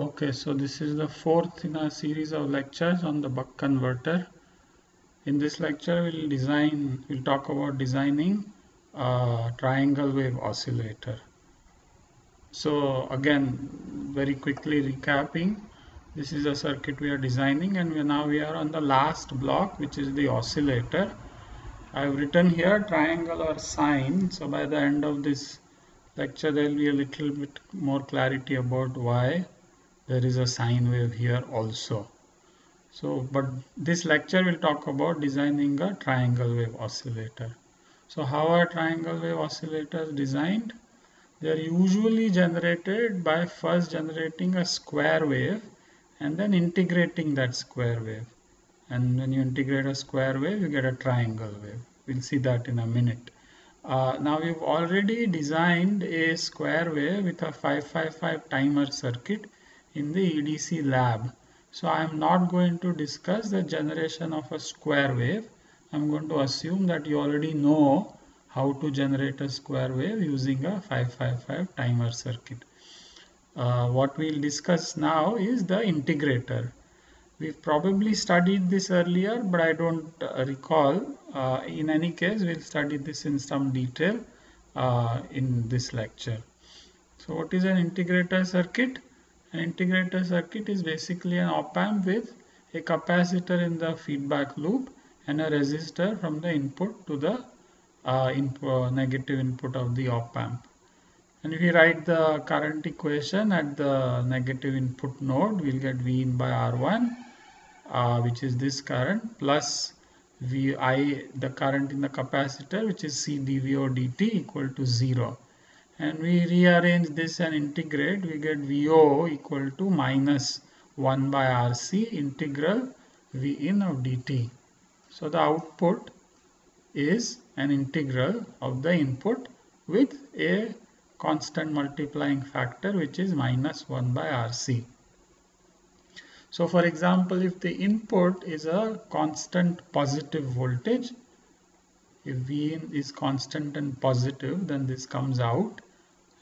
Okay, so this is the fourth in a series of lectures on the buck converter. In this lecture, we'll design, we'll talk about designing a triangle wave oscillator. So again, very quickly recapping, this is a circuit we are designing and we now we are on the last block, which is the oscillator. I've written here triangle or sine. So by the end of this lecture, there will be a little bit more clarity about why there is a sine wave here also. So, but this lecture will talk about designing a triangle wave oscillator. So how are triangle wave oscillators designed? They are usually generated by first generating a square wave and then integrating that square wave. And when you integrate a square wave, you get a triangle wave. We'll see that in a minute. Uh, now we've already designed a square wave with a 555 timer circuit in the EDC lab. So I am not going to discuss the generation of a square wave. I'm going to assume that you already know how to generate a square wave using a 555 timer circuit. Uh, what we'll discuss now is the integrator. We've probably studied this earlier, but I don't uh, recall. Uh, in any case, we'll study this in some detail uh, in this lecture. So what is an integrator circuit? An integrator circuit is basically an op-amp with a capacitor in the feedback loop and a resistor from the input to the uh, input, negative input of the op-amp. And if we write the current equation at the negative input node, we'll get V in by R1, uh, which is this current, plus Vi, the current in the capacitor, which is C dVo dt equal to 0 and we rearrange this and integrate we get VO equal to minus 1 by RC integral V in of dt. So the output is an integral of the input with a constant multiplying factor which is minus 1 by RC. So for example, if the input is a constant positive voltage, if V in is constant and positive, then this comes out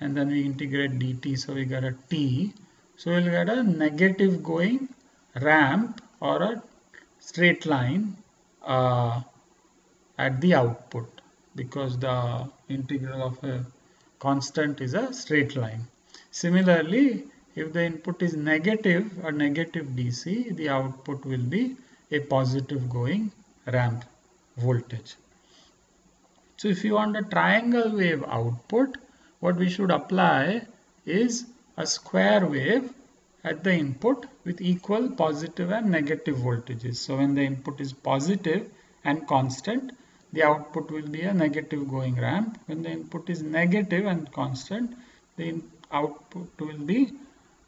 and then we integrate dt so we get a t. So we'll get a negative going ramp or a straight line uh, at the output because the integral of a constant is a straight line. Similarly if the input is negative a negative dc the output will be a positive going ramp voltage. So if you want a triangle wave output what we should apply is a square wave at the input with equal positive and negative voltages. So when the input is positive and constant, the output will be a negative going ramp. When the input is negative and constant, the output will be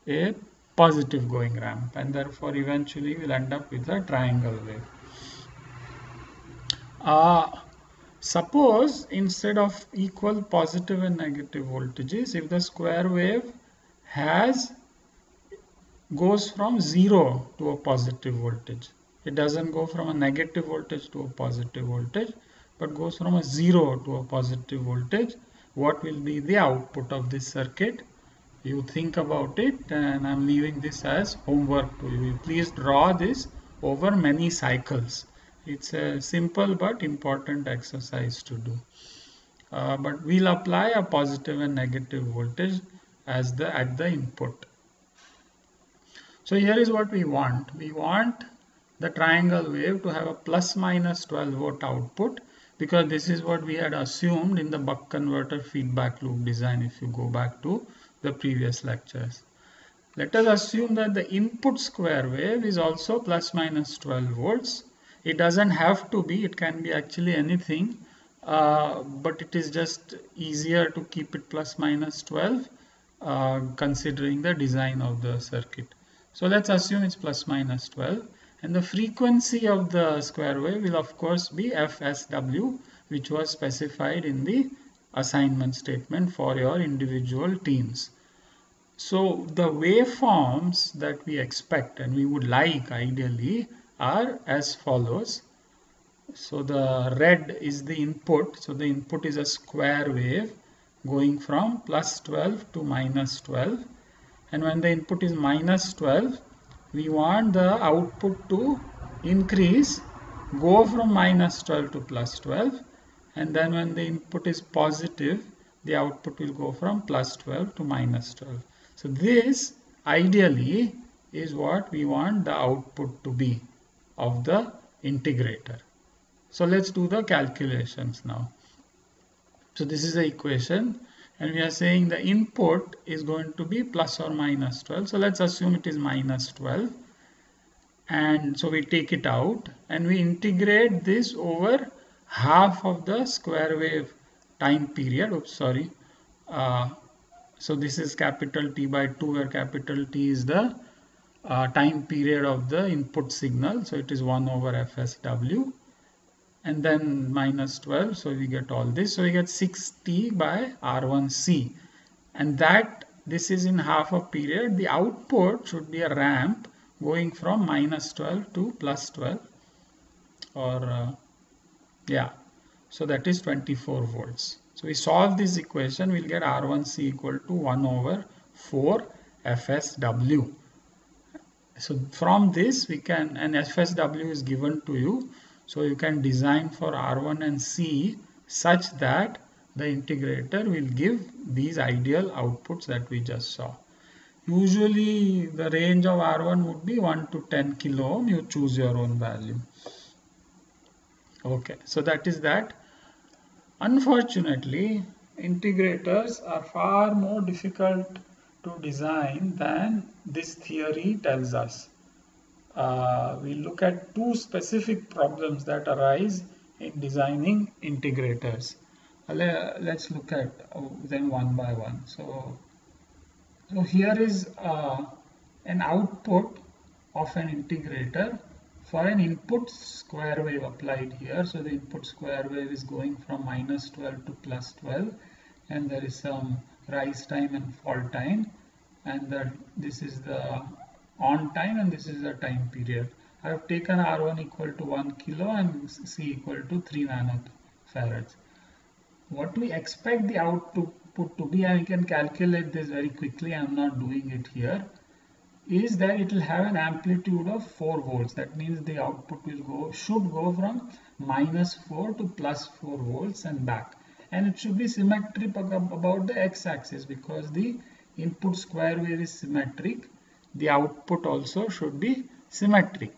a positive going ramp and therefore eventually we'll end up with a triangle wave. Uh, Suppose instead of equal positive and negative voltages, if the square wave has goes from 0 to a positive voltage. It doesn't go from a negative voltage to a positive voltage, but goes from a 0 to a positive voltage. What will be the output of this circuit? You think about it and I'm leaving this as homework to you. Please draw this over many cycles. It's a simple but important exercise to do. Uh, but we'll apply a positive and negative voltage as the at the input. So here is what we want. We want the triangle wave to have a plus minus 12 volt output because this is what we had assumed in the buck converter feedback loop design if you go back to the previous lectures. Let us assume that the input square wave is also plus minus 12 volts it doesn't have to be, it can be actually anything, uh, but it is just easier to keep it plus minus 12 uh, considering the design of the circuit. So let's assume it's plus minus 12 and the frequency of the square wave will of course be FSW which was specified in the assignment statement for your individual teams. So the waveforms that we expect and we would like ideally are as follows. So the red is the input. So the input is a square wave going from plus 12 to minus 12. and when the input is minus 12 we want the output to increase go from minus 12 to plus 12 and then when the input is positive the output will go from plus 12 to minus 12 so this ideally is what we want the output to be of the integrator. So let's do the calculations now. So this is the equation and we are saying the input is going to be plus or minus 12 so let's assume it is minus 12 and so we take it out and we integrate this over half of the square wave time period. Oops sorry. Uh, so this is capital T by 2 where capital T is the uh, time period of the input signal. So it is 1 over FSW and then minus 12 so we get all this. So we get 6t by r1c and that this is in half a period. The output should be a ramp going from minus 12 to plus 12 or uh, yeah. So that is 24 volts. So we solve this equation. We'll get r1c equal to 1 over 4 fsw so from this we can and fsw is given to you so you can design for R1 and C such that the integrator will give these ideal outputs that we just saw. Usually the range of R1 would be 1 to 10 kilo ohm. You choose your own value. Okay, so that is that. Unfortunately, integrators are far more difficult to design than this theory tells us uh, we look at two specific problems that arise in designing integrators. Uh, let's look at uh, them one by one. So, so here is uh, an output of an integrator for an input square wave applied here. So the input square wave is going from minus 12 to plus 12 and there is some rise time and fall time and that this is the on time and this is the time period. I have taken R1 equal to 1 kilo and C equal to 3 nanofarads. What we expect the output to be, and we can calculate this very quickly, I am not doing it here, is that it will have an amplitude of 4 volts. That means the output will go should go from minus 4 to plus 4 volts and back. And it should be symmetric about the x-axis because the input square wave is symmetric the output also should be symmetric.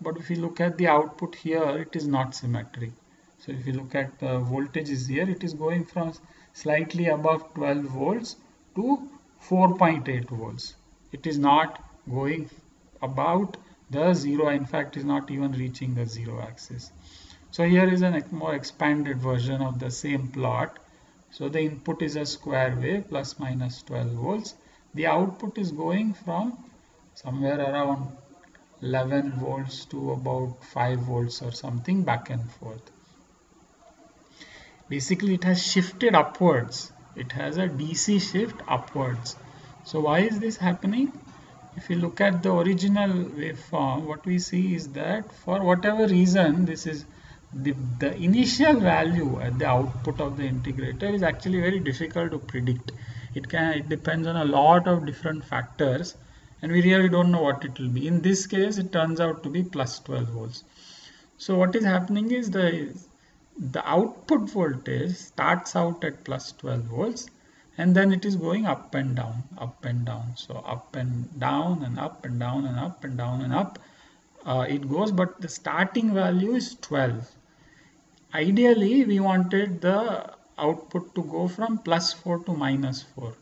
But if you look at the output here it is not symmetric. So if you look at the voltages here it is going from slightly above 12 volts to 4.8 volts. It is not going about the zero in fact is not even reaching the zero axis. So here is a more expanded version of the same plot so the input is a square wave plus minus 12 volts the output is going from somewhere around 11 volts to about 5 volts or something back and forth. Basically it has shifted upwards. It has a DC shift upwards. So why is this happening? If you look at the original waveform, what we see is that for whatever reason, this is the, the initial value at the output of the integrator is actually very difficult to predict. It can it depends on a lot of different factors and we really don't know what it will be. In this case, it turns out to be plus 12 volts. So what is happening is the, the output voltage starts out at plus 12 volts and then it is going up and down, up and down. So up and down and up and down and up and down and up uh, it goes, but the starting value is 12. Ideally, we wanted the output to go from plus 4 to minus 4.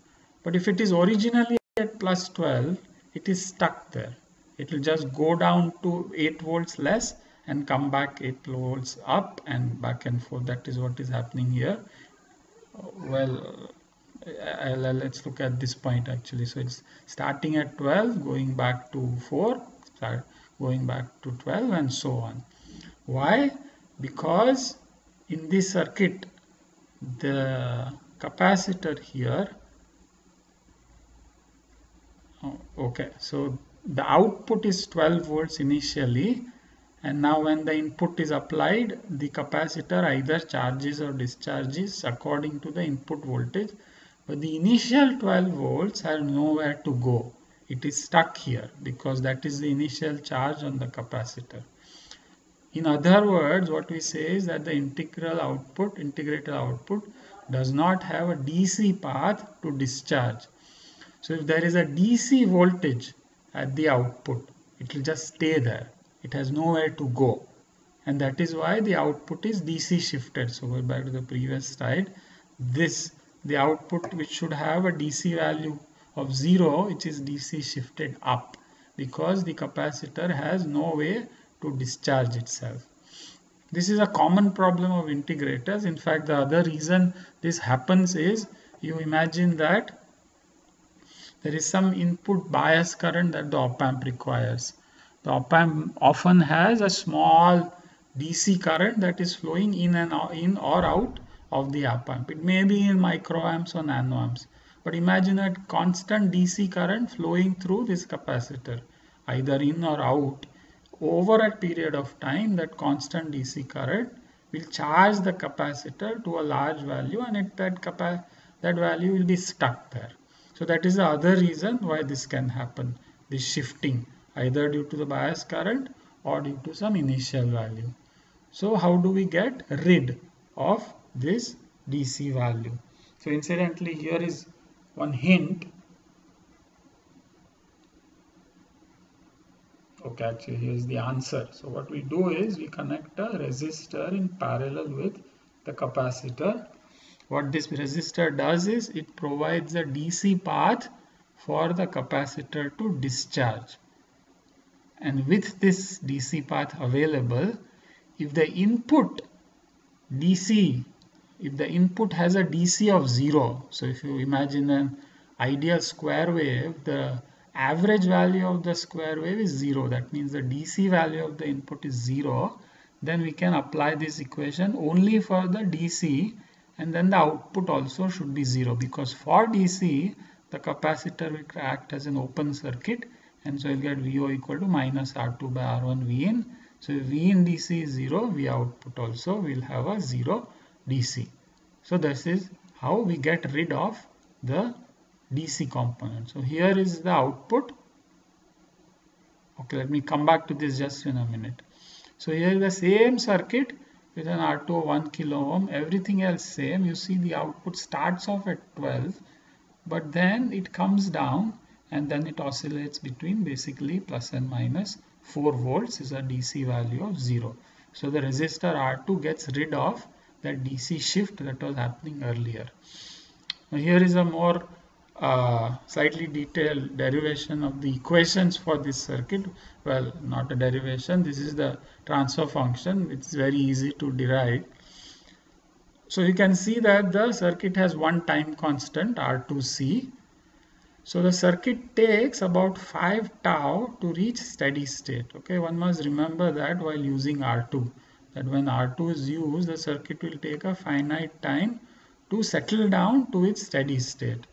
But if it is originally at plus 12, it is stuck there. It will just go down to 8 volts less and come back 8 volts up and back and forth. That is what is happening here. Well uh, let's look at this point actually. So it's starting at 12 going back to 4 start going back to 12 and so on. Why? Because in this circuit the capacitor here Oh, okay so the output is 12 volts initially and now when the input is applied the capacitor either charges or discharges according to the input voltage but the initial 12 volts have nowhere to go. It is stuck here because that is the initial charge on the capacitor. In other words, what we say is that the integral output, integrated output does not have a DC path to discharge. So if there is a DC voltage at the output, it will just stay there. It has nowhere to go. And that is why the output is DC shifted. So go back to the previous slide. This, the output which should have a DC value of 0, which is DC shifted up because the capacitor has no way to discharge itself. This is a common problem of integrators. In fact, the other reason this happens is you imagine that there is some input bias current that the op amp requires. The op amp often has a small DC current that is flowing in and out, in or out of the op amp. It may be in microamps or nanoamps. But imagine a constant DC current flowing through this capacitor, either in or out over a period of time that constant DC current will charge the capacitor to a large value and it, that, that value will be stuck there. So that is the other reason why this can happen, this shifting either due to the bias current or due to some initial value. So how do we get rid of this DC value? So incidentally here is one hint okay actually here's the answer. So what we do is we connect a resistor in parallel with the capacitor. What this resistor does is it provides a DC path for the capacitor to discharge. And with this DC path available if the input DC if the input has a DC of 0 so if you imagine an ideal square wave the average value of the square wave is 0 that means the DC value of the input is 0 then we can apply this equation only for the DC and then the output also should be 0 because for DC the capacitor will act as an open circuit and so you'll get VO equal to minus R2 by R1 V in. So V in DC is 0, V output also will have a 0 DC. So this is how we get rid of the DC component. So here is the output. Okay, let me come back to this just in a minute. So here is the same circuit with an R2 of 1 kilo ohm, everything else same. You see the output starts off at 12, but then it comes down and then it oscillates between basically plus and minus 4 volts is a DC value of 0. So the resistor R2 gets rid of that DC shift that was happening earlier. Now here is a more uh, slightly detailed derivation of the equations for this circuit. Well, not a derivation. This is the transfer function. It's very easy to derive. So you can see that the circuit has one time constant R2C. So the circuit takes about 5 tau to reach steady state. Okay, one must remember that while using R2. That when R2 is used, the circuit will take a finite time to settle down to its steady state.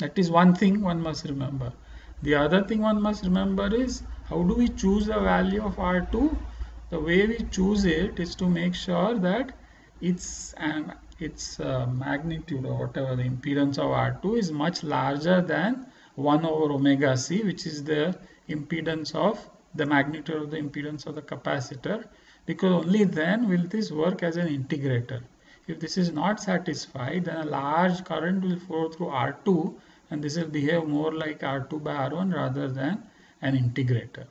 That is one thing one must remember. The other thing one must remember is how do we choose the value of R2? The way we choose it is to make sure that its and its uh, magnitude or whatever the impedance of R2 is much larger than 1 over omega c which is the impedance of the magnitude of the impedance of the capacitor because only then will this work as an integrator. If this is not satisfied then a large current will flow through R2 and this will behave more like R2 by R1 rather than an integrator.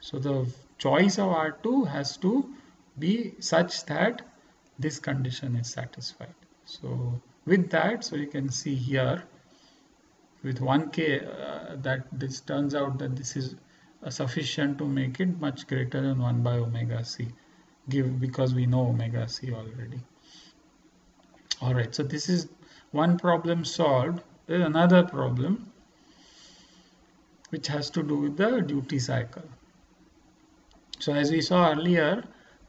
So the choice of R2 has to be such that this condition is satisfied. So with that, so you can see here with 1k uh, that this turns out that this is uh, sufficient to make it much greater than 1 by omega c give because we know omega c already. Alright, so this is one problem solved is another problem which has to do with the duty cycle. So as we saw earlier,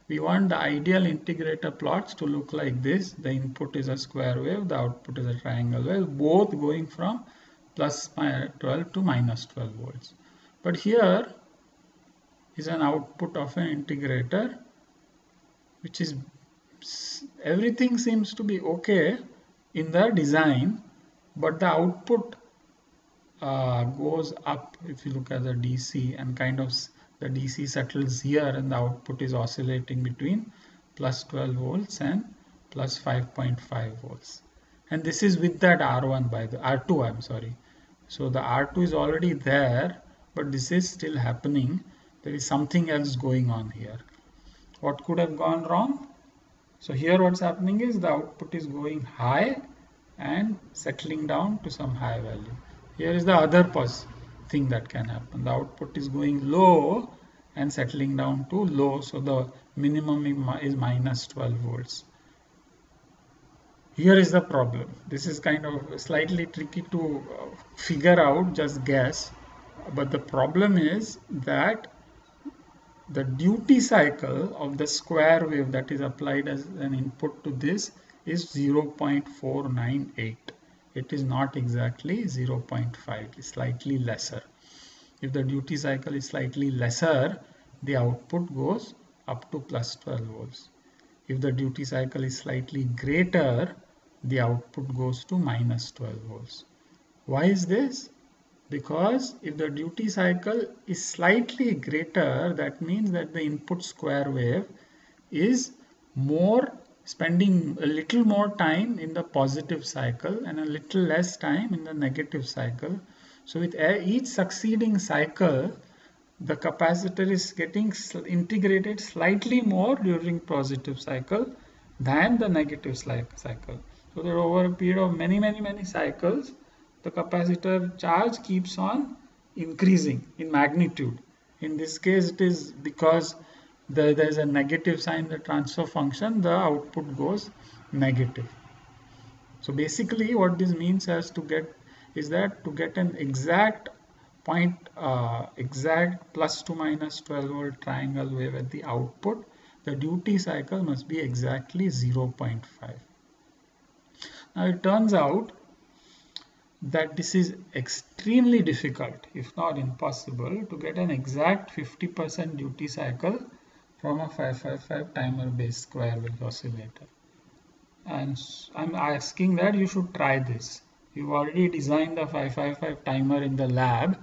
we want the ideal integrator plots to look like this. The input is a square wave, the output is a triangle wave, both going from plus 12 to minus 12 volts. But here is an output of an integrator which is everything seems to be okay in the design but the output uh, goes up if you look at the DC and kind of the DC settles here and the output is oscillating between plus 12 volts and plus 5.5 volts. And this is with that R1 by the R2 I'm sorry. So the R2 is already there but this is still happening. There is something else going on here. What could have gone wrong? So here what's happening is the output is going high and settling down to some high value. Here is the other thing that can happen. The output is going low and settling down to low so the minimum is minus 12 volts. Here is the problem. This is kind of slightly tricky to uh, figure out just guess. But the problem is that the duty cycle of the square wave that is applied as an input to this is 0.498 it is not exactly 0.5 it's slightly lesser. If the duty cycle is slightly lesser the output goes up to plus 12 volts. If the duty cycle is slightly greater the output goes to minus 12 volts. Why is this? Because if the duty cycle is slightly greater that means that the input square wave is more spending a little more time in the positive cycle and a little less time in the negative cycle so with each succeeding cycle the capacitor is getting integrated slightly more during positive cycle than the negative cycle so that over a period of many many many cycles the capacitor charge keeps on increasing in magnitude. In this case, it is because there, there is a negative sign the transfer function, the output goes negative. So basically what this means as to get is that to get an exact point uh, exact plus to minus 12 volt triangle wave at the output the duty cycle must be exactly 0.5 now it turns out that this is extremely difficult, if not impossible, to get an exact 50% duty cycle from a 555 timer based square wave oscillator. And I'm asking that you should try this. You've already designed the 555 timer in the lab.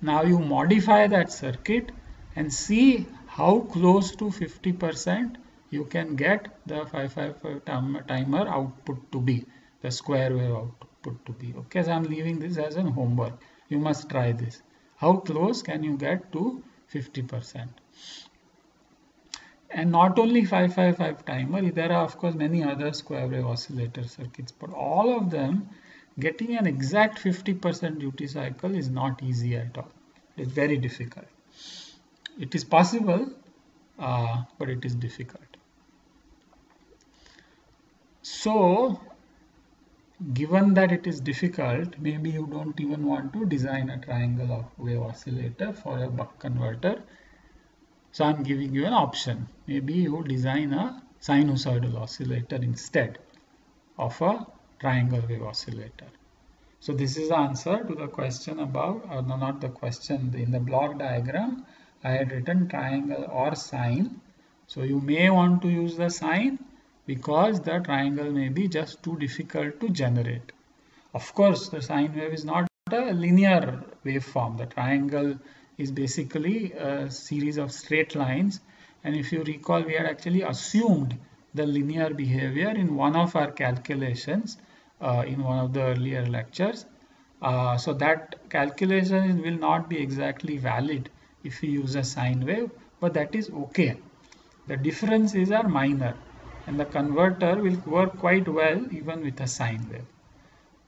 Now you modify that circuit and see how close to 50% you can get the 555 timer output to be, the square wave output to be okay so i'm leaving this as an homework you must try this how close can you get to 50 percent and not only 555 timer there are of course many other square wave oscillator circuits but all of them getting an exact 50 percent duty cycle is not easy at all. It's very difficult. It is possible uh, but it is difficult. So given that it is difficult, maybe you don't even want to design a triangle wave oscillator for a buck converter. So I'm giving you an option. Maybe you design a sinusoidal oscillator instead of a triangle wave oscillator. So this is the answer to the question about, or no, not the question, in the block diagram, I had written triangle or sine. So you may want to use the sine because the triangle may be just too difficult to generate. Of course, the sine wave is not a linear waveform. The triangle is basically a series of straight lines. And if you recall, we had actually assumed the linear behavior in one of our calculations uh, in one of the earlier lectures. Uh, so that calculation will not be exactly valid if we use a sine wave, but that is okay. The differences are minor and the converter will work quite well even with a sine wave.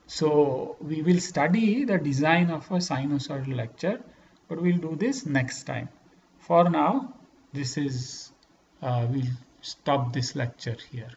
So we will study the design of a sinusoidal lecture but we'll do this next time. For now this is uh, we'll stop this lecture here.